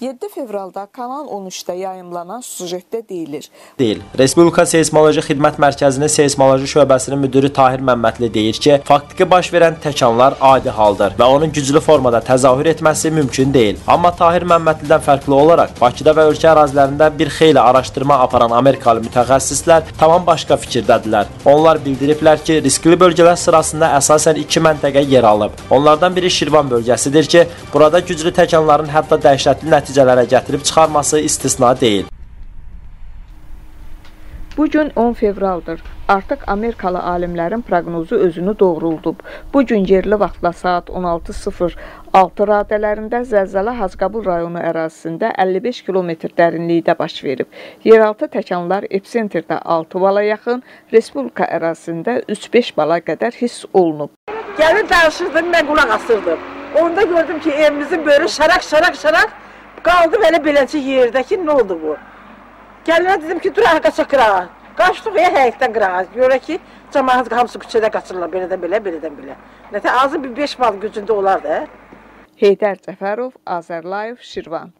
7 fevralda Kanal 13-də yayımlanan sujetdə deyilir. deyil. Respublika Seysmoloji Xidmət Mərkəzinin seysmoloji şöbəsinin müdiri Tahir Məmmədli deyir ki, faktiki baş verən təkanlar adi haldır və onun güclü formada təzahür etməsi mümkün deyil. Amma Tahir Məmmədlidən fərqli olaraq Bakıda və ölkə ərazilərində bir xeyli araşdırma aparan Amerikalı mütəxəssislər tamam başqa fikirdədirlər. Onlar bildiriblər ki, riskli bölgələr sırasında əsasən 2 məntəqə yer alıb. Onlardan biri Şirvan bölgəsidir ki, burada güclü təkanların hətta dəhşətli nəticələrə gətirib çıxarması istisna deyil. Bu gün 10 fevraldır. Artıq Amerikalı alimlərin proqnozu özünü doğruldub. Bu gün yerli vaxtla saat 16:06 radələrində zəlzələ Hacqabul rayonu ərazisində 55 kilometr dərinlikdə baş verib. Yeraltı təkanlar episentrdə 6 bala yaxın, respublika ərazisində 3-5 bala qədər hiss olunub. Gəlin danışırdım, mən qulaq asırdım. Onda gördüm ki, evimizin böyrü şarak şarak şarak qaldı belə beləcə yerdə ki, nə oldu bu? Gəlinə dedim ki, dur qaça qırağa. Qaçdıq ya həyətdən qırağa. Görə ki, cəmaət hamısı küçədə qaçırlar belədən belə, belədən belə. Nətə azı bir 5 bal gücündə olar da. Heydər Cəfərov, Azərlayev, Şirvan.